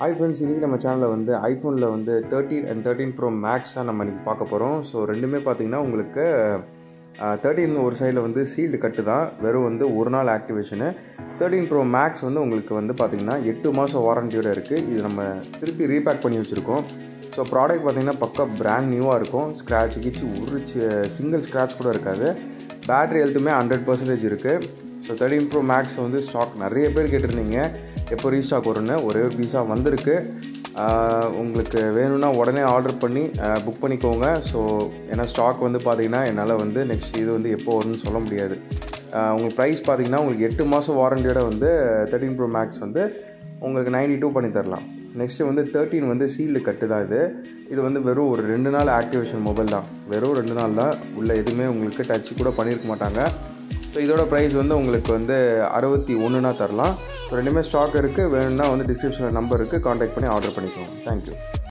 Hi friends இன்றைக்கி நம்ம சேனலில் வந்து ஐஃபோனில் வந்து thirteen and thirteen pro max தான் நம்ம இன்றைக்கி பார்க்க போகிறோம் ஸோ ரெண்டுமே பார்த்தீங்கன்னா உங்களுக்கு தேர்ட்டின் ஒரு சைடில் வந்து சீல்டு கட்டு தான். வெறும் வந்து ஒரு நாள் ஆக்டிவேஷனு தேர்ட்டின் ப்ரோ மேக்ஸ் வந்து உங்களுக்கு வந்து பார்த்திங்கன்னா எட்டு மாதம் வாரண்டியோடு இருக்குது இது நம்ம திருப்பி ரீபேக் பண்ணி வச்சுருக்கோம். ஸோ ப்ராடக்ட் பார்த்திங்கன்னா பக்கா பிராண்ட் நியூவாக இருக்கும். ஸ்க்ராட்ச் கிச்சு ஒரு சிங்கிள் ஸ்க்ராட்ச் கூட இருக்காது. பேட்ரி ஹெல்த்துமே ஹண்ட்ரட் பர்சன்டேஜ் இருக்குது ஸோ தேர்ட்டின் ப்ரோ மேக்ஸ் வந்து ஸ்டாக் நிறைய பேர் கேட்டிருந்தீங்க. எப்போ ரீஸ்டாக் வரும்னு ஒரே ஒரு பீஸா வந்திருக்கு. உங்களுக்கு வேணும்னா உடனே ஆர்டர் பண்ணி புக் பண்ணிக்கோங்க. ஸோ ஏன்னா ஸ்டாக் வந்து பார்த்தீங்கன்னா என்னால் வந்து நெக்ஸ்ட் இது வந்து எப்போ வரும்னு சொல்ல முடியாது. உங்களுக்கு ப்ரைஸ் பார்த்தீங்கன்னா உங்களுக்கு எட்டு மாதம் வாரண்டியோட வந்து தேர்ட்டின் ப்ரோ மேக்ஸ் வந்து உங்களுக்கு நைன்டி டூ பண்ணி தரலாம். நெக்ஸ்ட்டு வந்து தேர்ட்டின் வந்து சீல்டு கட்டு தான் இது. இது வந்து வெறும் ஒரு ரெண்டு நாள் ஆக்டிவேஷன் மொபைல் தான். வெறும் ரெண்டு நாள் தான். உள்ள எதுவுமே உங்களுக்கு டச் கூட பண்ணியிருக்க மாட்டாங்க. ஸோ இதோட ப்ரைஸ் வந்து உங்களுக்கு வந்து அறுபத்தி ஒன்றுனா தரலாம். ஸோ ரெண்டுமே ஸ்டாக் இருக்குது வேணும்னா வந்து டிஸ்கிரிப்ஷனில் நம்பர் இருக்குது காண்டாக்ட் பண்ணி ஆர்டர் பண்ணிக்கோங்க. தேங்க்யூ